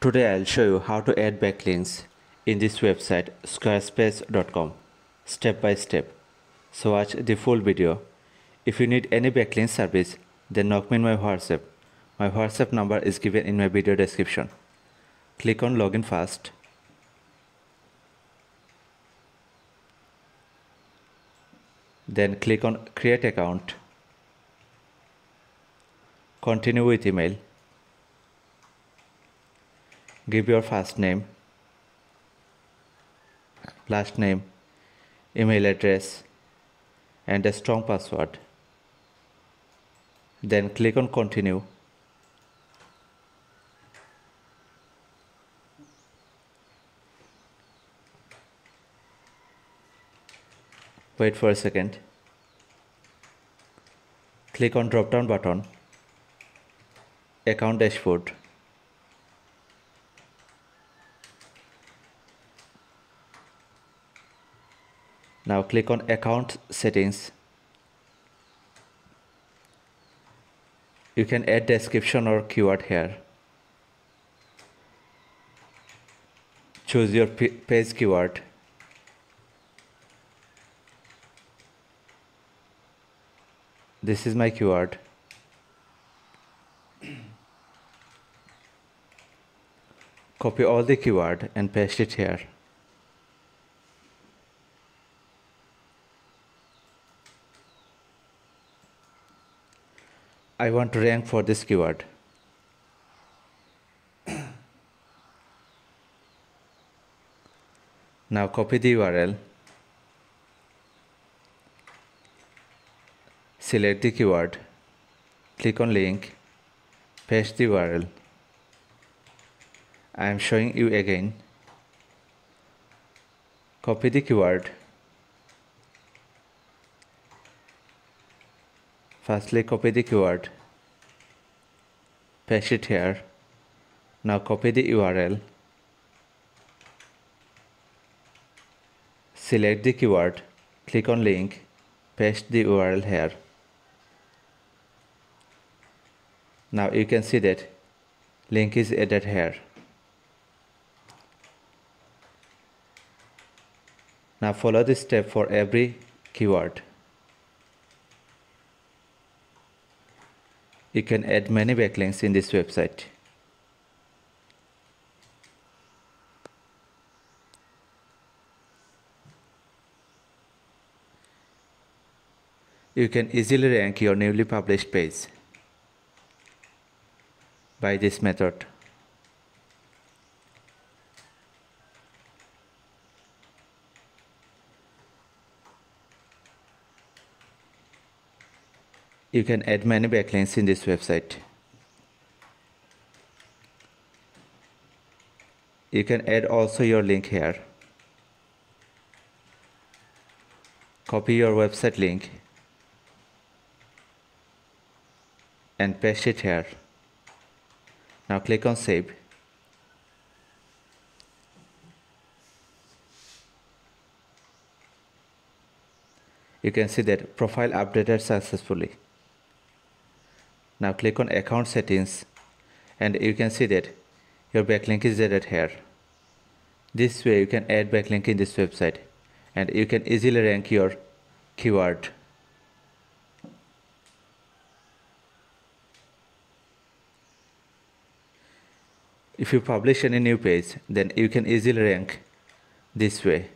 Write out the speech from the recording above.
Today I'll show you how to add backlinks in this website squarespace.com step by step. So watch the full video. If you need any backlink service then knock me in my WhatsApp. My WhatsApp number is given in my video description. Click on login first. Then click on create account. Continue with email. Give your first name, last name, email address, and a strong password. Then click on continue. Wait for a second. Click on drop down button, account dashboard. Now click on account settings. You can add description or keyword here. Choose your page keyword. This is my keyword. Copy all the keyword and paste it here. I want to rank for this keyword. now copy the URL. Select the keyword. Click on link. Paste the URL. I am showing you again. Copy the keyword firstly copy the keyword paste it here. Now copy the URL select the keyword. Click on link. Paste the URL here. Now you can see that link is added here. Now follow this step for every keyword You can add many backlinks in this website. You can easily rank your newly published page by this method. You can add many backlinks in this website. You can add also your link here. Copy your website link and paste it here. Now click on save. You can see that profile updated successfully. Now click on account settings and you can see that your backlink is added here. This way you can add backlink in this website and you can easily rank your keyword. If you publish any new page then you can easily rank this way.